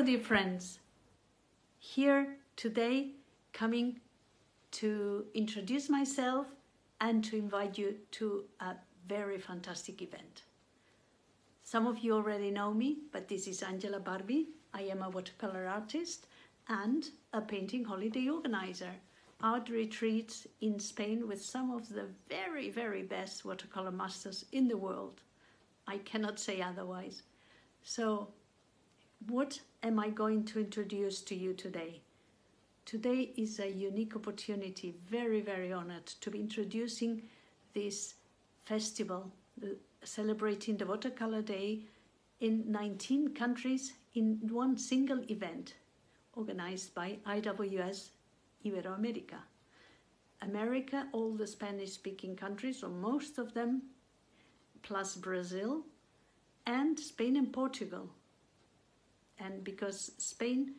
friends. Here today, coming to introduce myself and to invite you to a very fantastic event. Some of you already know me, but this is Angela Barbie. I am a watercolor artist and a painting holiday organizer. Art retreats in Spain with some of the very, very best watercolor masters in the world. I cannot say otherwise. So, what am I going to introduce to you today? Today is a unique opportunity, very, very honored to be introducing this festival uh, celebrating the Watercolor Day in 19 countries in one single event organized by IWS Iberoamerica. America, all the Spanish speaking countries, or most of them, plus Brazil, and Spain and Portugal. And because Spain,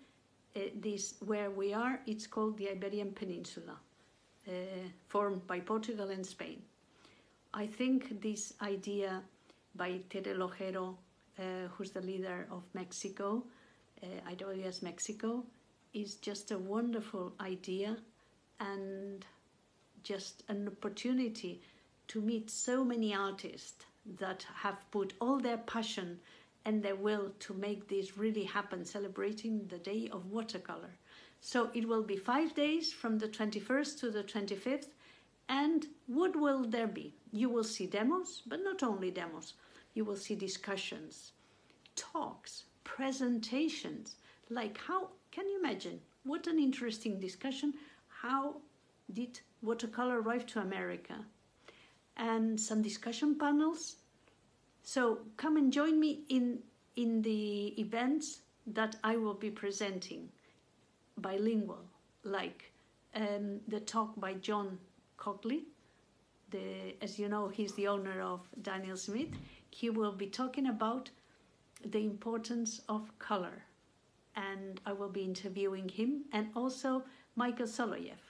uh, this where we are, it's called the Iberian Peninsula, uh, formed by Portugal and Spain. I think this idea by Tere Lojero, uh, who's the leader of Mexico, uh, IWS Mexico, is just a wonderful idea and just an opportunity to meet so many artists that have put all their passion and their will to make this really happen, celebrating the day of watercolor. So it will be five days from the 21st to the 25th and what will there be? You will see demos, but not only demos. You will see discussions, talks, presentations. Like how, can you imagine? What an interesting discussion. How did watercolor arrive to America? And some discussion panels. So come and join me in, in the events that I will be presenting bilingual, like um, the talk by John Cogley. The, as you know, he's the owner of Daniel Smith. He will be talking about the importance of color. And I will be interviewing him and also Michael Soloyev.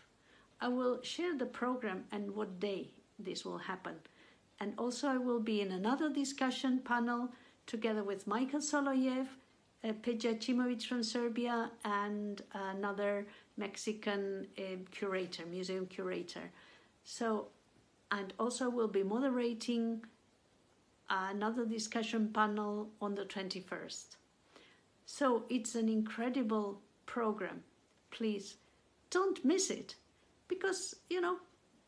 I will share the program and what day this will happen. And also I will be in another discussion panel together with Michael Soloyev, uh, Peja Cimovic from Serbia, and another Mexican uh, curator, museum curator. So, and also will be moderating another discussion panel on the 21st. So it's an incredible program. Please don't miss it because, you know,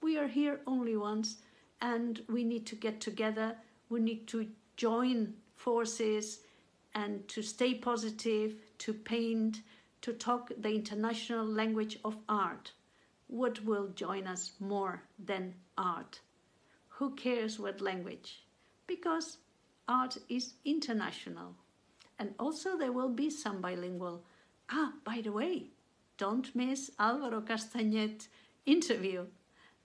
we are here only once and we need to get together. We need to join forces and to stay positive, to paint, to talk the international language of art what will join us more than art? Who cares what language? Because art is international. And also there will be some bilingual. Ah, by the way, don't miss Alvaro Castagnet interview.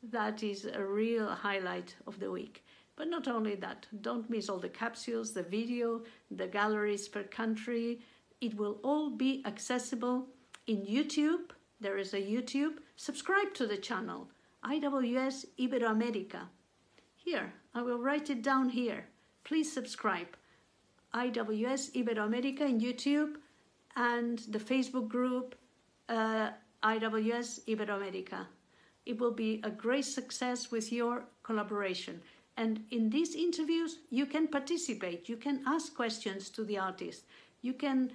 That is a real highlight of the week. But not only that, don't miss all the capsules, the video, the galleries per country. It will all be accessible in YouTube there is a YouTube. Subscribe to the channel, IWS Iberoamerica. Here, I will write it down here. Please subscribe. IWS Iberoamerica in YouTube and the Facebook group uh, IWS Iberoamerica. It will be a great success with your collaboration. And in these interviews, you can participate. You can ask questions to the artist. You can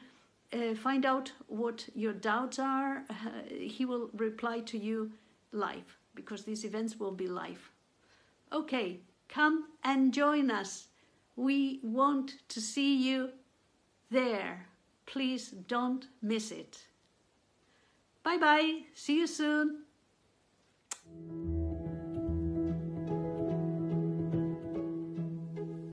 uh, find out what your doubts are. Uh, he will reply to you live because these events will be live. Okay, come and join us. We want to see you there. Please don't miss it. Bye bye. See you soon.